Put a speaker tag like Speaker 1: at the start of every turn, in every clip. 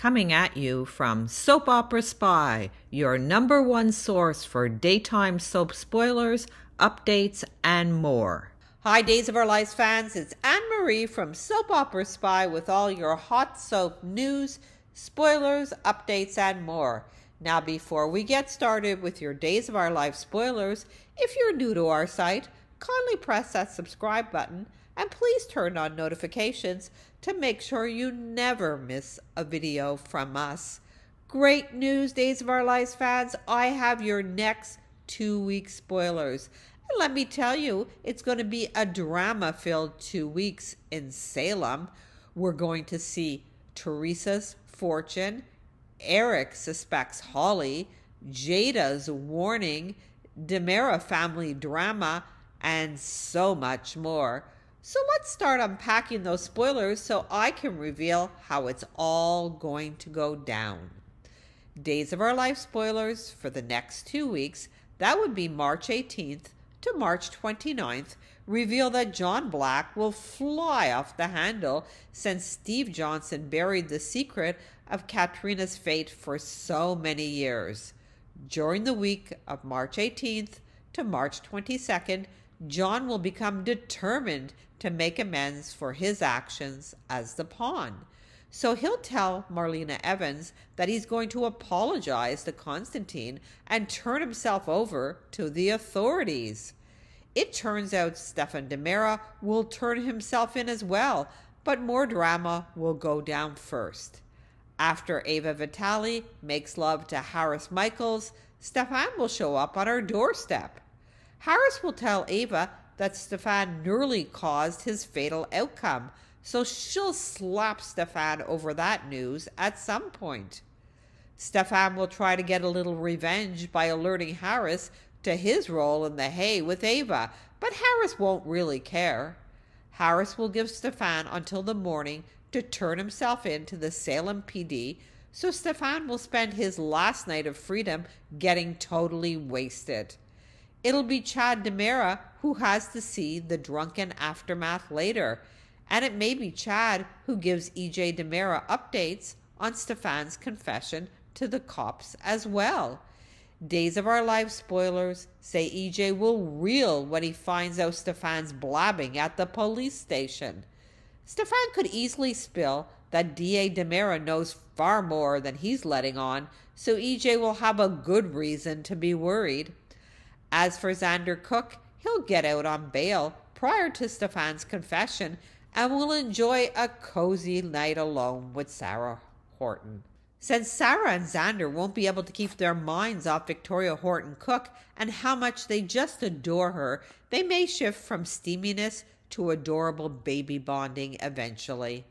Speaker 1: coming at you from Soap Opera Spy, your number one source for daytime soap spoilers, updates, and more. Hi, Days of Our Lives fans. It's Anne Marie from Soap Opera Spy with all your hot soap news, spoilers, updates, and more. Now, before we get started with your Days of Our Lives spoilers, if you're new to our site, kindly press that subscribe button and please turn on notifications to make sure you never miss a video from us. Great news, Days of Our Lives fans. I have your next two week spoilers. And let me tell you, it's going to be a drama filled two weeks in Salem. We're going to see Theresa's fortune, Eric suspects Holly, Jada's warning, DiMera family drama, and so much more. So let's start unpacking those spoilers so I can reveal how it's all going to go down. Days of Our Life spoilers for the next two weeks, that would be March 18th to March 29th, reveal that John Black will fly off the handle since Steve Johnson buried the secret of Katrina's fate for so many years. During the week of March 18th to March 22nd, John will become determined to make amends for his actions as the pawn. So he'll tell Marlena Evans that he's going to apologize to Constantine and turn himself over to the authorities. It turns out Stefan DiMera will turn himself in as well, but more drama will go down first. After Ava Vitali makes love to Harris Michaels, Stefan will show up on her doorstep. Harris will tell Ava that Stefan nearly caused his fatal outcome, so she'll slap Stefan over that news at some point. Stefan will try to get a little revenge by alerting Harris to his role in the hay with Ava, but Harris won't really care. Harris will give Stefan until the morning to turn himself in to the Salem PD, so Stefan will spend his last night of freedom getting totally wasted. It'll be Chad DiMera who has to see the drunken aftermath later, and it may be Chad who gives EJ DiMera updates on Stefan's confession to the cops as well. Days of Our Lives spoilers say EJ will reel when he finds out Stefan's blabbing at the police station. Stefan could easily spill that DA DiMera knows far more than he's letting on, so EJ will have a good reason to be worried. As for Xander Cook, he'll get out on bail prior to Stefan's confession and will enjoy a cozy night alone with Sarah Horton. Since Sarah and Xander won't be able to keep their minds off Victoria Horton Cook and how much they just adore her, they may shift from steaminess to adorable baby bonding eventually.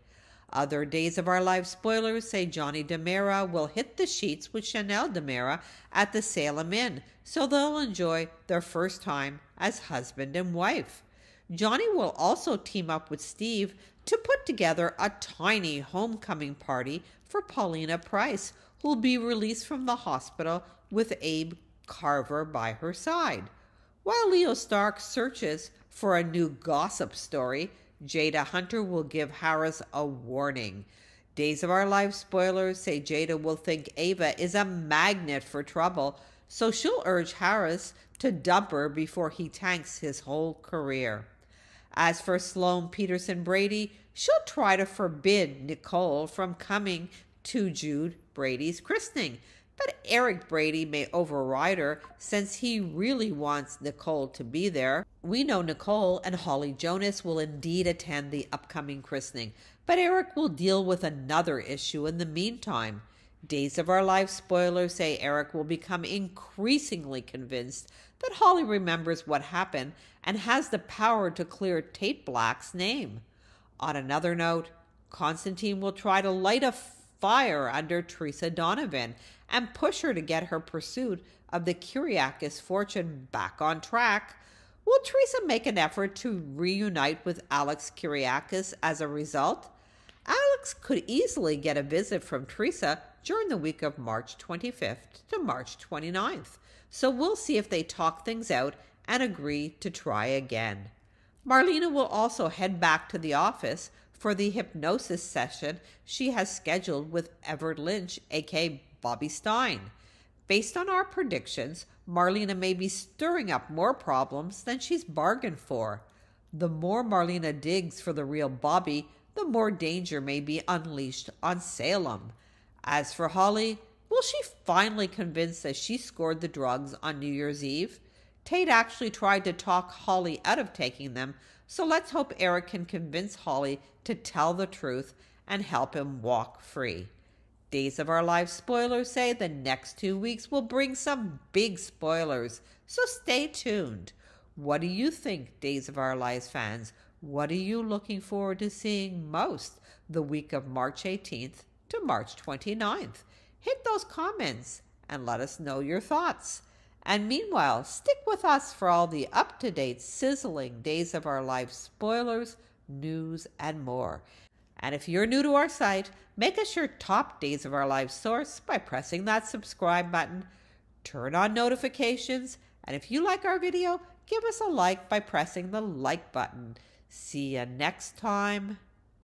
Speaker 1: Other Days of Our Life spoilers say Johnny DiMera will hit the sheets with Chanel DiMera at the Salem Inn, so they'll enjoy their first time as husband and wife. Johnny will also team up with Steve to put together a tiny homecoming party for Paulina Price, who'll be released from the hospital with Abe Carver by her side. While Leo Stark searches for a new gossip story, Jada Hunter will give Harris a warning. Days of Our Lives spoilers say Jada will think Ava is a magnet for trouble, so she'll urge Harris to dump her before he tanks his whole career. As for Sloan Peterson Brady, she'll try to forbid Nicole from coming to Jude Brady's christening, but Eric Brady may override her since he really wants Nicole to be there. We know Nicole and Holly Jonas will indeed attend the upcoming christening, but Eric will deal with another issue in the meantime. Days of Our Life spoilers say Eric will become increasingly convinced that Holly remembers what happened and has the power to clear Tate Black's name. On another note, Constantine will try to light a fire under Theresa Donovan and push her to get her pursuit of the Kiriakis fortune back on track. Will Theresa make an effort to reunite with Alex Kiriakis as a result? Alex could easily get a visit from Theresa during the week of March 25th to March 29th, so we'll see if they talk things out and agree to try again. Marlena will also head back to the office for the hypnosis session she has scheduled with Everett Lynch, aka Bobby Stein. Based on our predictions, Marlena may be stirring up more problems than she's bargained for. The more Marlena digs for the real Bobby, the more danger may be unleashed on Salem. As for Holly, will she finally convince that she scored the drugs on New Year's Eve? Tate actually tried to talk Holly out of taking them, so let's hope Eric can convince Holly to tell the truth and help him walk free. Days of Our Lives spoilers say the next two weeks will bring some big spoilers, so stay tuned. What do you think, Days of Our Lives fans? What are you looking forward to seeing most the week of March 18th to March 29th? Hit those comments and let us know your thoughts. And meanwhile, stick with us for all the up to date, sizzling Days of Our Lives spoilers, news, and more. And if you're new to our site, make us your top Days of Our Lives source by pressing that subscribe button, turn on notifications, and if you like our video, give us a like by pressing the like button. See you next time.